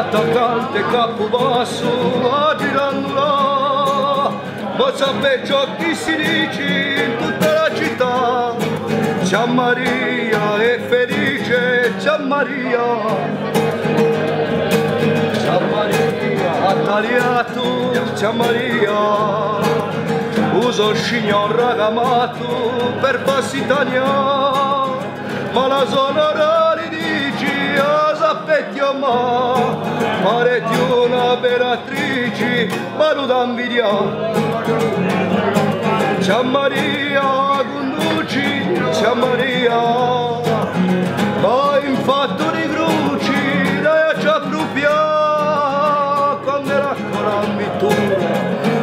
attaccante capo basso a girandola ma sapete ciò che si dice in tutta la città. Ciao Maria è felice Ciao Maria. Ciao Maria ha tagliato Ciao Maria. Uso scignon ragamato per passitania ma la dici a sappetio ma pare una beratrice ma non da invidia. Ciao Maria conduci Ciao Maria vai in fatto di cruci dai ci appropria quando era ancora mittura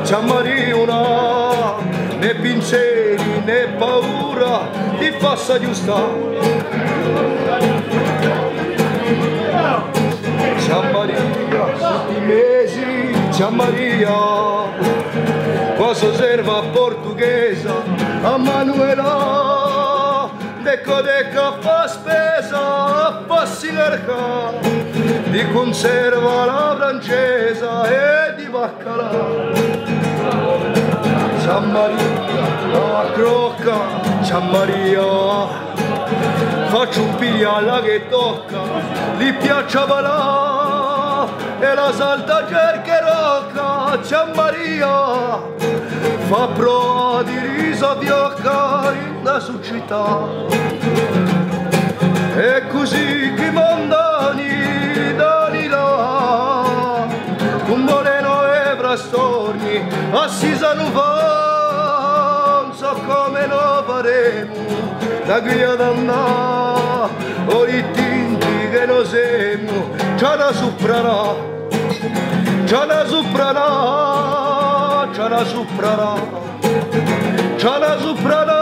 Ciao Maria una né pensieri né paura ti fassa giusta ciao Maria, cosa serva portughesa a Manuela, decco decco fa spesa, passi l'arca, di conserva la francesa e di baccalà. Ciao Maria, la crocca, ciao Maria, faccio un pigliala che tocca, gli piaccia balà e la salta cerca rocca, ciao Maria, fa prova di riso fiocca in la società. E così che mondani dani là, un moreno e brastorni, non so come lo faremo, da qui ad andare, o i tinti che lo semo, c'è da soprarà, Chana Zuprana, chana Zuprana, chana Zuprana.